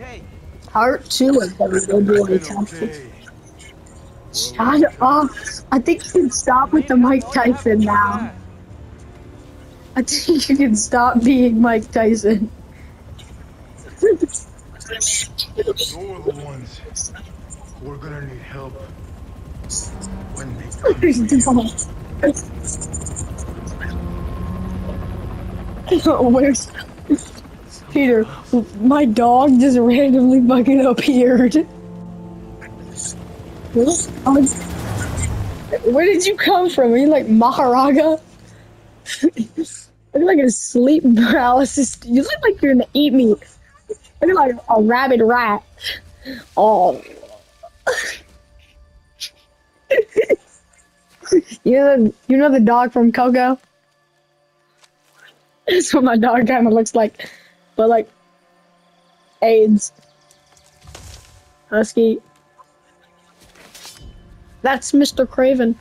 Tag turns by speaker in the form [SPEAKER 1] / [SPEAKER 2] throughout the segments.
[SPEAKER 1] okay.
[SPEAKER 2] Part two of the WWE Tyson. Shut up. I think you can stop with the Mike Tyson now. I think you can stop being Mike Tyson.
[SPEAKER 3] You're the ones who are gonna need help when they come.
[SPEAKER 2] Where's Peter? My dog just randomly fucking appeared. Where did you come from? Are you like Mahoraga? Look like a sleep paralysis. You look like you're gonna eat me. Look like a rabid rat. Oh. you know the, you know the dog from Coco? That's what my dog kind of looks like, but like AIDS. Husky. That's Mr. Kraven.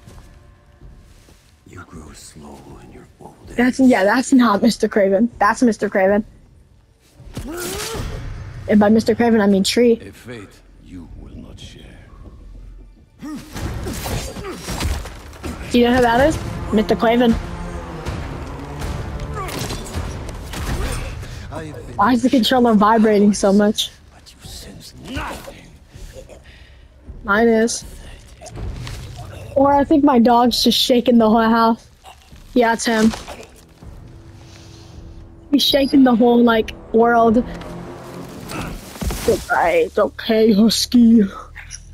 [SPEAKER 4] You grow slow in your old age.
[SPEAKER 2] That's yeah, that's not Mr. Kraven. That's Mr. Kraven. And by Mr. Kraven, I mean tree.
[SPEAKER 4] A fate you will not share.
[SPEAKER 2] Do you know who that is? Mr.
[SPEAKER 4] Kraven.
[SPEAKER 2] Why is the controller vibrating so much?
[SPEAKER 4] but you sense nothing.
[SPEAKER 2] Mine is. Or I think my dog's just shaking the whole house. Yeah, it's him. He's shaking the whole like world. Alright, okay, Husky.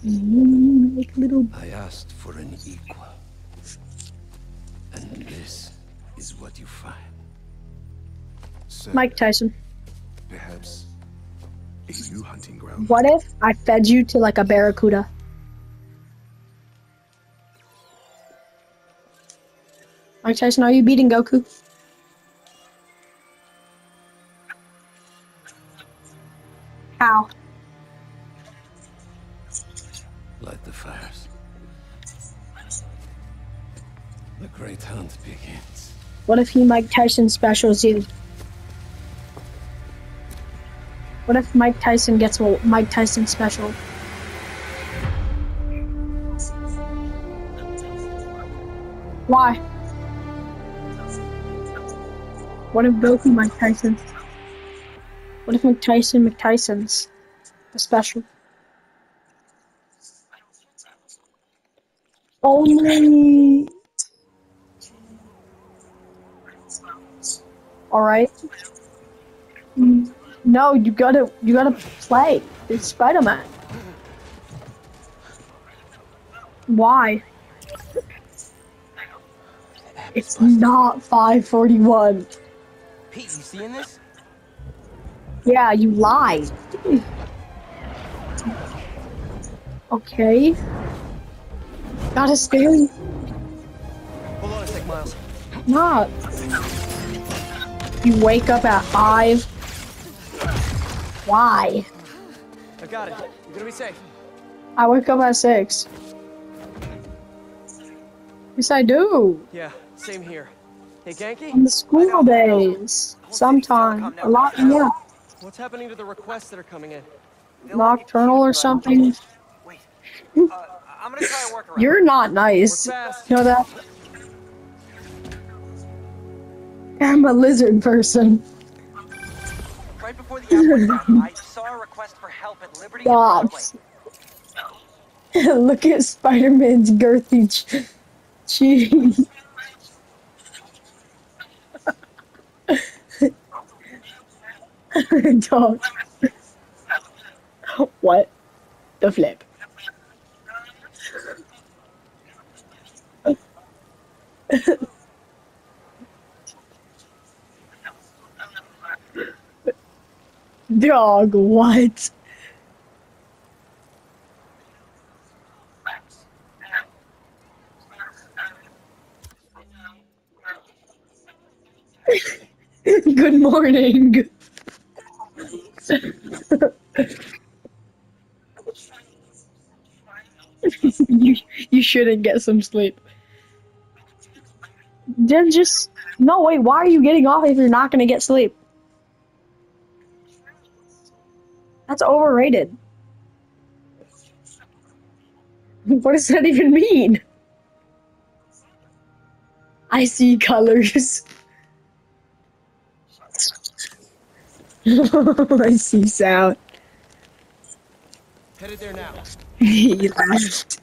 [SPEAKER 2] Like little
[SPEAKER 4] I asked for an equal. And this is what you find.
[SPEAKER 5] Sir,
[SPEAKER 2] Mike Tyson.
[SPEAKER 5] Perhaps a new hunting ground.
[SPEAKER 2] What if I fed you to like a barracuda? Mike Tyson, are you beating Goku? How?
[SPEAKER 4] Light the fires. The great hunt begins.
[SPEAKER 2] What if he Mike Tyson specials you? What if Mike Tyson gets a Mike Tyson special? Why? What if Goku Mike Tyson? What if Mike Tyson McTyson's a special? Only. All right. Mm, No, you gotta you gotta play. It's Spider Man. Why? It's not 541.
[SPEAKER 1] Pete, you seeing this?
[SPEAKER 2] Yeah, you lied. Okay. Gotta scary.
[SPEAKER 1] Hold on a sec, Miles.
[SPEAKER 2] Not. You wake up at five. Why?
[SPEAKER 1] I got it. You're gonna be safe.
[SPEAKER 2] I wake up at six. Yes, I do.
[SPEAKER 1] Yeah, same here. Hey, Genki?
[SPEAKER 2] On the school days. Sometime. A lot more.
[SPEAKER 1] What's happening to the requests that are coming in?
[SPEAKER 2] Nocturnal or something.
[SPEAKER 6] Wait. Uh, I'm gonna try.
[SPEAKER 2] You're not nice. You know that? I'm a lizard person.
[SPEAKER 6] Right before the outbreak, I saw a request for help at Liberty
[SPEAKER 2] Look at Spider-Man's girthy ch- cheese. Dog. What? The flip. Dog, what? Good morning. you you shouldn't get some sleep. Then just no wait. Why are you getting off if you're not gonna get sleep? That's overrated. What does that even mean? I see colors. I see sound.
[SPEAKER 1] Headed there now.
[SPEAKER 2] he laughed.